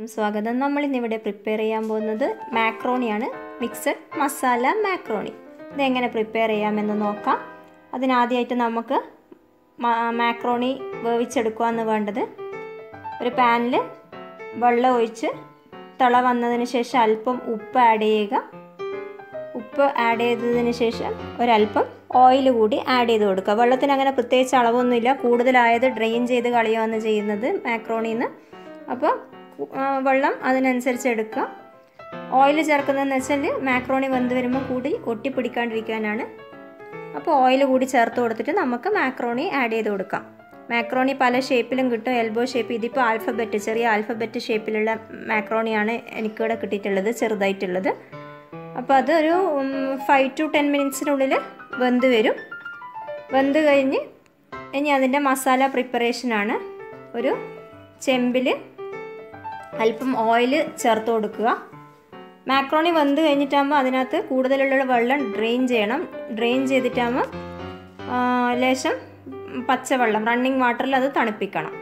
എല്ലാവർക്കും സ്വാഗതം. നമ്മൾ ഇന്നിവിടെ പ്രിപ്പയർ ചെയ്യാൻ പോകുന്നത് മാക്രോണിയാണ് മിക്സഡ് മസാല മാക്രോണി ഇതെങ്ങനെ പ്രിപ്പയർ ചെയ്യാമെന്ന് നോക്കാം. അതിനാദ്യമായിട്ട് നമുക്ക് മാക്രോണി വേവിച്ചെടുക്കുകയെന്ന് വേണ്ടത്. ഒരു പാനിൽ വെള്ളം ഒഴിച്ച് തിള വന്നതിന് ശേഷം അല്പം ഉപ്പ് ആഡ് ചെയ്യുക. ഉപ്പ് ആഡ് ചെയ്തതിന് ശേഷം ഒരല്പം ഓയിൽ കൂടി ആഡ് ചെയ്ത് കൊടുക്കുക. വെള്ളത്തിന് അങ്ങനെ പ്രത്യേകിച്ച് അളവൊന്നുമില്ല. കൂടുതലായത് ഡ്രെയിൻ ചെയ്ത് കളയുകയാണ് ചെയ്യുന്നത് മാക്രോണിന്ന് അപ്പോൾ വെള്ളം അതിനനുസരിച്ച് എടുക്കുക. ഓയിൽ ചേർക്കുന്നതെന്ന് വെച്ചാൽ മാക്രോണി വെന്ത് വരുമ്പോൾ കൂടി ഒട്ടിപ്പിടിക്കാണ്ടിരിക്കാനാണ്. അപ്പോൾ ഓയിൽ കൂടി ചേർത്ത് കൊടുത്തിട്ട് നമുക്ക് മാക്രോണി ആഡ് ചെയ്ത് കൊടുക്കാം. മാക്രോണി പല ഷേപ്പിലും കിട്ടും. എൽബോ ഷേപ്പ് ഇതിപ്പോൾ ആൽഫബറ്റ് ചെറിയ ആൽഫബറ്റ് ഷേപ്പിലുള്ള മാക്രോണിയാണ് എനിക്കിവിടെ കിട്ടിയിട്ടുള്ളത് ചെറുതായിട്ടുള്ളത്. അപ്പോൾ അതൊരു ഫൈവ് ടു ടെൻ മിനിറ്റ്സിനുള്ളിൽ വെന്ത് വരും. വെന്ത് കഴിഞ്ഞ് ഇനി അതിന്റെ മസാല പ്രിപ്പറേഷനാണ് ഒരു ചെമ്പിൽ അല്പം ഓയിൽ ചേർത്ത് കൊടുക്കുക. മാക്രോണി വെന്ത് കഴിഞ്ഞിട്ടാകുമ്പോൾ അതിനകത്ത് കൂടുതലുള്ള വെള്ളം ഡ്രെയിൻ ചെയ്യണം. ഡ്രെയിൻ ചെയ്തിട്ടാകുമ്പോൾ ലേശം പച്ചവെള്ളം റണ്ണിങ് വാട്ടറിൽ അത് തണുപ്പിക്കണം.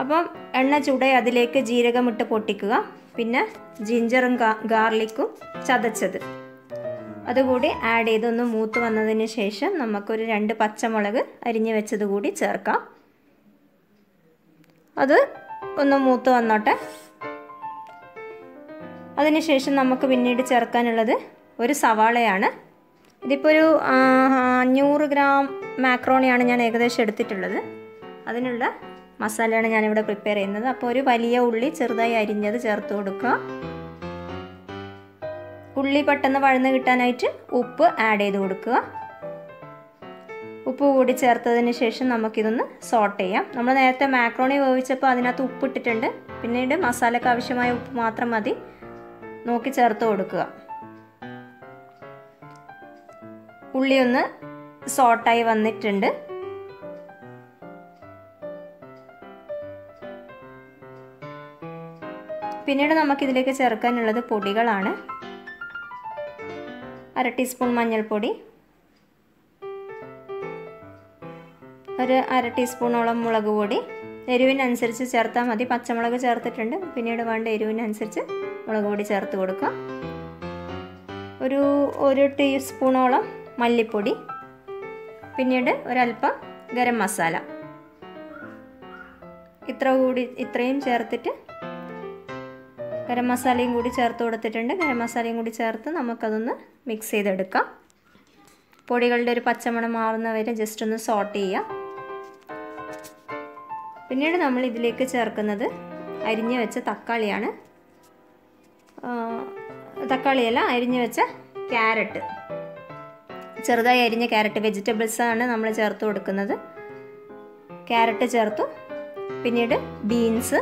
അപ്പം എണ്ണ ചൂടായി അതിലേക്ക് ജീരകം ഇട്ട് പൊട്ടിക്കുക. പിന്നെ ജിഞ്ചറും ഗാർലിക്കും ചതച്ചത്. അതുകൂടി ആഡ് ചെയ്ത് ഒന്ന് മൂത്ത് വന്നതിന് ശേഷം നമുക്കൊരു രണ്ട് പച്ചമുളക് അരിഞ്ഞ് വെച്ചത് കൂടി ചേർക്കാം. അത് ഒന്ന് മൂത്ത് വന്നോട്ടെ. അതിനുശേഷം നമുക്ക് പിന്നീട് ചേർക്കാനുള്ളത് ഒരു സവാളയാണ്. ഇതിപ്പോൾ ഒരു അഞ്ഞൂറ് ഗ്രാം മാക്രോണിയാണ് ഞാൻ ഏകദേശം എടുത്തിട്ടുള്ളത്. അതിനുള്ള മസാലയാണ് ഞാനിവിടെ പ്രിപ്പയർ ചെയ്യുന്നത്. അപ്പോൾ ഒരു വലിയ ഉള്ളി ചെറുതായി അരിഞ്ഞത് ചേർത്ത് കൊടുക്കുക. ഉള്ളി പെട്ടെന്ന് വഴന്ന് കിട്ടാനായിട്ട് ഉപ്പ് ആഡ് ചെയ്ത് കൊടുക്കുക. ഉപ്പ് കൂടി ചേർത്തതിന് ശേഷം നമുക്കിതൊന്ന് സോട്ട് ചെയ്യാം. നമ്മൾ നേരത്തെ മാക്രോണി വേവിച്ചപ്പോൾ അതിനകത്ത് ഉപ്പിട്ടിട്ടുണ്ട് പിന്നീട് മസാലയ്ക്ക് ആവശ്യമായ ഉപ്പ് മാത്രം മതി. നോക്കി ചേർത്ത് കൊടുക്കുക. ഉള്ളി ഒന്ന് സോട്ടായി വന്നിട്ടുണ്ട്. പിന്നീട് നമുക്കിതിലേക്ക് ചേർക്കാനുള്ളത് പൊടികളാണ്. അര ടീസ്പൂൺ മഞ്ഞൾപ്പൊടി. ഒരു അര ടീസ്പൂണോളം മുളക് പൊടി. എരിവിനനുസരിച്ച് ചേർത്താൽ മതി. പച്ചമുളക് ചേർത്തിട്ടുണ്ട്. പിന്നീട് വേണ്ട എരിവിനനുസരിച്ച് മുളക് പൊടി ചേർത്ത് കൊടുക്കാം ഒരു ഒരു ടീസ്പൂണോളം മല്ലിപ്പൊടി. പിന്നീട് ഒരല്പം ഗരം മസാല. ഇത്ര കൂടി ഇത്രയും ചേർത്തിട്ട് ഗരം മസാലയും കൂടി ചേർത്ത് കൊടുത്തിട്ടുണ്ട്. ഗരം മസാലയും കൂടി ചേർത്ത് നമുക്കതൊന്ന് മിക്സ് ചെയ്തെടുക്കാം. പൊടികളുടെ ഒരു പച്ചമണം മാറുന്നവരെ ജസ്റ്റ് ഒന്ന് സോട്ട് ചെയ്യാം പിന്നീട് നമ്മൾ ഇതിലേക്ക് ചേർക്കുന്നത് അരിഞ്ഞു വെച്ച തക്കാളിയാണ്. തക്കാളിയല്ല അരിഞ്ഞു വെച്ച ക്യാരറ്റ്. ചെറുതായി അരിഞ്ഞ ക്യാരറ്റ് ആണ് നമ്മൾ ചേർത്ത് കൊടുക്കുന്നത്. ക്യാരറ്റ് ചേർത്തു. പിന്നീട് ബീൻസ്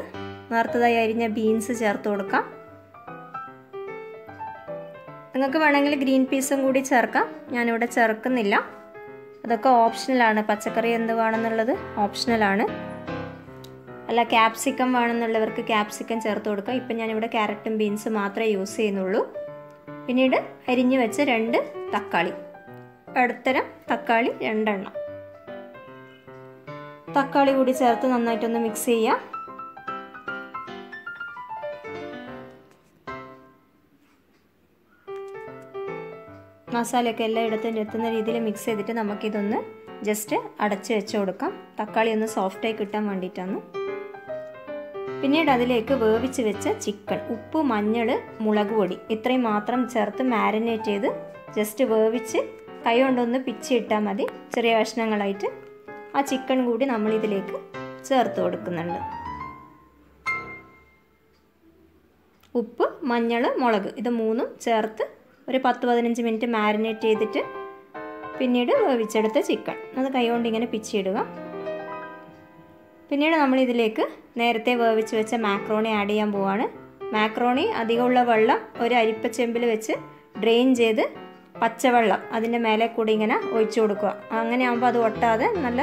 നേർത്തതായി അരിഞ്ഞ ബീൻസ് ചേർത്ത് കൊടുക്കാം. നിങ്ങൾക്ക് വേണമെങ്കിൽ ഗ്രീൻ പീസും കൂടി ചേർക്കാം. ഞാനിവിടെ ചേർക്കുന്നില്ല. അതൊക്കെ ഓപ്ഷണലാണ് പച്ചക്കറി എന്ത് വേണമെന്നുള്ളത് ഓപ്ഷണലാണ് അല്ല ക്യാപ്സിക്കം വേണമെന്നുള്ളവർക്ക് ക്യാപ്സിക്കം ചേർത്ത് കൊടുക്കാം. ഇപ്പം ഞാനിവിടെ ക്യാരറ്റും ബീൻസ് മാത്രമേ യൂസ് ചെയ്യുന്നുള്ളൂ. പിന്നീട് അരിഞ്ഞു വെച്ച രണ്ട് തക്കാളി. ഇടത്തരം തക്കാളി രണ്ടെണ്ണം. തക്കാളി കൂടി ചേർത്ത് നന്നായിട്ടൊന്ന് മിക്സ് ചെയ്യാം. മസാലയൊക്കെ എല്ലായിടത്തും എത്തുന്ന രീതിയിൽ മിക്സ് ചെയ്തിട്ട് നമുക്കിതൊന്ന് ജസ്റ്റ് അടച്ച് വെച്ച് കൊടുക്കാം. തക്കാളി ഒന്ന് സോഫ്റ്റായി കിട്ടാൻ വേണ്ടിയിട്ടാണ്. പിന്നീട് അതിലേക്ക് വേവിച്ച് വെച്ച ചിക്കൻ ഉപ്പ് മഞ്ഞൾ മുളക് പൊടി. ഇത്രയും മാത്രം ചേർത്ത് മാരിനേറ്റ് ചെയ്ത് ജസ്റ്റ് വേവിച്ച് കൈ കൊണ്ടൊന്ന് പിച്ചിട്ടാൽ മതി. ചെറിയ കഷ്ണങ്ങളായിട്ട് ആ ചിക്കൻ കൂടി നമ്മൾ ഇതിലേക്ക് ചേർത്ത് കൊടുക്കുന്നുണ്ട്. ഉപ്പ് മഞ്ഞൾ മുളക് ഇത് മൂന്നും ചേർത്ത് ഒരു പത്ത് പതിനഞ്ച് മിനിറ്റ് മാരിനേറ്റ് ചെയ്തിട്ട് പിന്നീട് വേവിച്ചെടുത്ത ചിക്കൻ. അത് കൈകൊണ്ട് ഇങ്ങനെ പിച്ചിയിടുക പിന്നീട് നമ്മൾ ഇതിലേക്ക് നേരത്തെ വേവിച്ച് വെച്ച മാക്രോണി ആഡ് ചെയ്യാൻ പോവാണ്. മാക്രോണി അധികമുള്ള വെള്ളം ഒരു അരിപ്പച്ചെമ്പിൽ വെച്ച് ഡ്രെയിൻ ചെയ്ത് പച്ചവെള്ളം അതിന്റെ മേലെ കൂടി ഇങ്ങനെ ഒഴിച്ചു കൊടുക്കുക. അങ്ങനെ ആകുമ്പോൾ അത് ഒട്ടാതെ നല്ല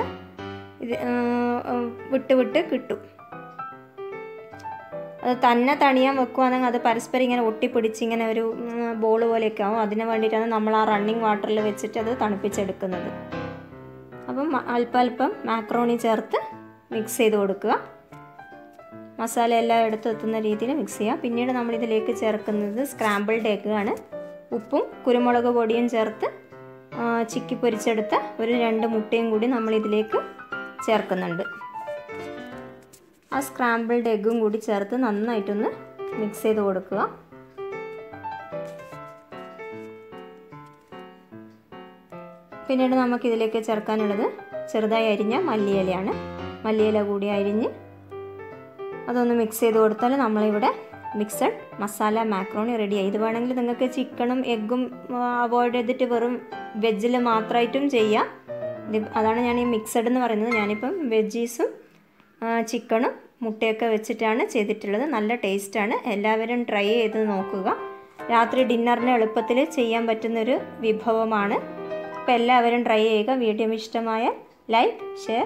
ഇത് വിട്ട് വിട്ട് കിട്ടും. അത് തന്നെ തണിയാൻ വെക്കുകയാണെങ്കിൽ അത് പരസ്പരം ഇങ്ങനെ ഒട്ടിപ്പിടിച്ച് ഇങ്ങനെ ഒരു ബോൾ പോലെയൊക്കെ ആവും. അതിന് വേണ്ടിയിട്ടാണ് നമ്മൾ ആ റണ്ണിങ് വാട്ടറിൽ വെച്ചിട്ട് അത് തണുപ്പിച്ചെടുക്കുന്നത്. അപ്പം അല്പം അല്പം മാക്രോണി ചേർത്ത് മിക്സ് ചെയ്ത് കൊടുക്കുക. മസാല എല്ലാം എടുത്ത് എത്തുന്ന രീതിയിൽ മിക്സ് ചെയ്യാം. പിന്നീട് നമ്മൾ ഇതിലേക്ക് ചേർക്കുന്നത് സ്ക്രാമ്പിൾഡ് എഗ്ഗ് ആണ്. ഉപ്പും കുരുമുളക് പൊടിയും ചേർത്ത് ചിക്കി പൊരിച്ചെടുത്ത ഒരു രണ്ട് മുട്ടയും കൂടി നമ്മൾ ഇതിലേക്ക് ചേർക്കുന്നുണ്ട്. ആ സ്ക്രാമ്പിൾഡ് എഗ്ഗും കൂടി ചേർത്ത് നന്നായിട്ടൊന്ന് മിക്സ് ചെയ്ത് കൊടുക്കുക. പിന്നീട് നമുക്കിതിലേക്ക് ചേർക്കാനുള്ളത് ചെറുതായി അരിഞ്ഞ മല്ലിയിലയാണ്. മല്ലിയില കൂടി അരിഞ്ഞ് അതൊന്ന് മിക്സ് ചെയ്ത് കൊടുത്താൽ നമ്മളിവിടെ മിക്സഡ് മസാല മാക്രോണി റെഡിയായി ഇത് വേണമെങ്കിൽ നിങ്ങൾക്ക് ചിക്കനും എഗ്ഗും അവോയ്ഡ് ചെയ്തിട്ട് വെറും വെജിൽ മാത്രമായിട്ടും ചെയ്യാം. അതാണ് ഞാൻ ഈ മിക്സഡ് എന്ന് പറയുന്നത്. ഞാനിപ്പം വെജീസും ചിക്കനും മുട്ടയൊക്കെ വെച്ചിട്ടാണ് ചെയ്തിട്ടുള്ളത്. നല്ല ടേസ്റ്റാണ് എല്ലാവരും ട്രൈ ചെയ്ത് നോക്കുക. രാത്രി ഡിന്നറിന് എളുപ്പത്തിൽ ചെയ്യാൻ പറ്റുന്നൊരു വിഭവമാണ്. അപ്പോൾ എല്ലാവരും ട്രൈ ചെയ്യുക. വീഡിയോ ഇഷ്ടമായ like share